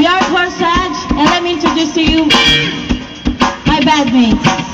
We are and Let me introduce to you my bad mates.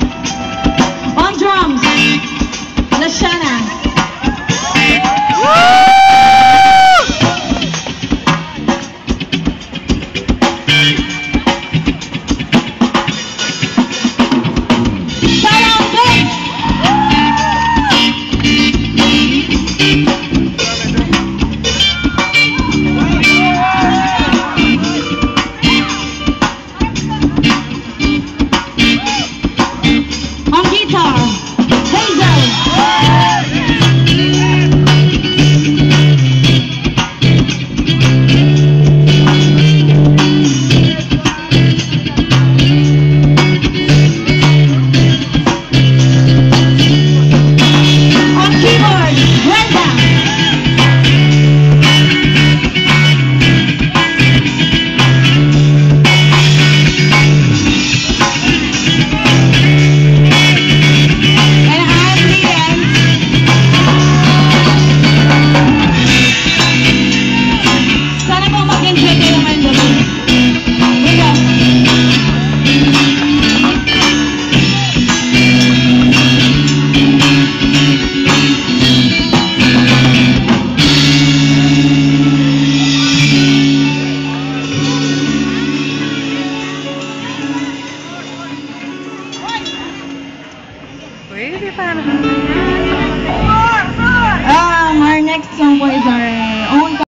Ruby 500. Um, our next song is our.